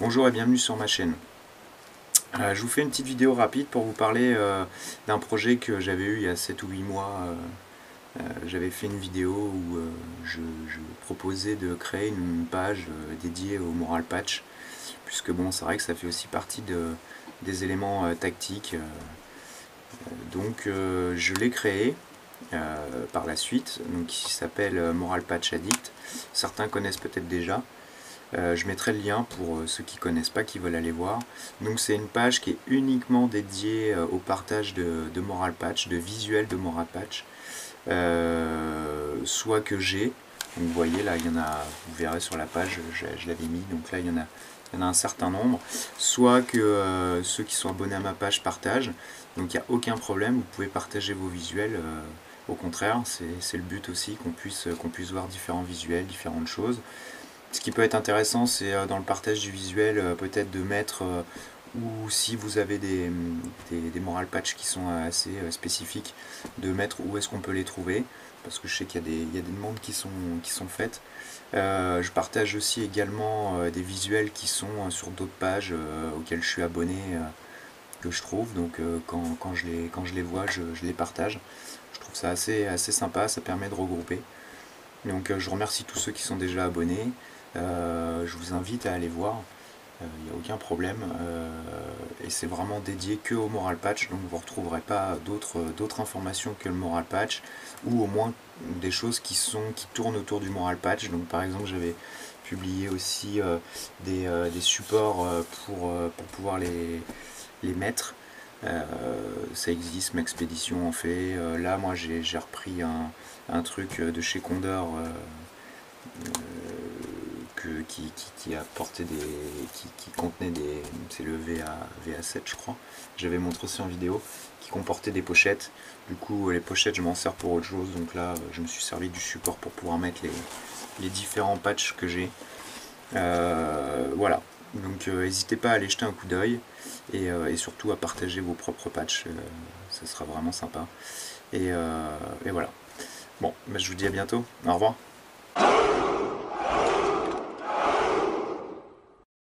Bonjour et bienvenue sur ma chaîne. Euh, je vous fais une petite vidéo rapide pour vous parler euh, d'un projet que j'avais eu il y a 7 ou 8 mois. Euh, j'avais fait une vidéo où je, proposais de créer une page dédiée au moral patch, puisque bon, c'est vrai que ça fait aussi partie de, des éléments tactiques. donc je l'ai créé par la suite, donc, qui s'appelle Moral Patch Addict. Certains connaissent peut-être déjà. Euh, je mettrai le lien pour euh, ceux qui ne connaissent pas, qui veulent aller voir. Donc c'est une page qui est uniquement dédiée euh, au partage de, Moral Patch, de visuels de Moral Patch. soit que j'ai, vous voyez là, il y en a, vous verrez sur la page, je, l'avais mis, donc là il y en a il y en a un certain nombre, soit que ceux qui sont abonnés à ma page partagent, donc il n'y a aucun problème, vous pouvez partager vos visuels, au contraire, c'est le but aussi qu'on puisse, qu'on puisse voir différents visuels, différentes choses. Ce qui peut être intéressant, c'est euh, dans le partage du visuel, euh, peut-être de mettre, euh, ou si vous avez des, des, moral patch qui sont assez spécifiques, de mettre où est-ce qu'on peut les trouver, parce que je sais qu'il y, y, a des demandes qui sont, qui sont faites. je partage aussi également des visuels qui sont sur d'autres pages auxquelles je suis abonné, que je trouve, donc quand, quand, je les, quand je les vois, je, je, les partage. Je trouve ça assez, assez sympa, ça permet de regrouper. Donc je remercie tous ceux qui sont déjà abonnés. Euh, je vous invite à aller voir, il euh, n'y a aucun problème. Euh, et c'est vraiment dédié que au moral patch, donc vous ne retrouverez pas d'autres informations que le moral patch, ou au moins des choses qui, sont, qui tournent autour du moral patch. Donc par exemple j'avais publié aussi des, supports pour, pouvoir les, mettre. ça existe, M'Expédition en fait. là, moi, j'ai repris un, truc de chez Condor qui, qui, des, qui, contenait des, c'est le VA, VA7 je crois, j'avais montré aussi en vidéo, qui comportait des pochettes. Du coup les pochettes je m'en sers pour autre chose, donc là je me suis servi du support pour pouvoir mettre les, différents patchs que j'ai. Euh, voilà, donc euh, n'hésitez pas à aller jeter un coup d'œil et, euh, surtout à partager vos propres patchs, ça sera vraiment sympa. Et, voilà. Bon, bah, je vous dis à bientôt, au revoir.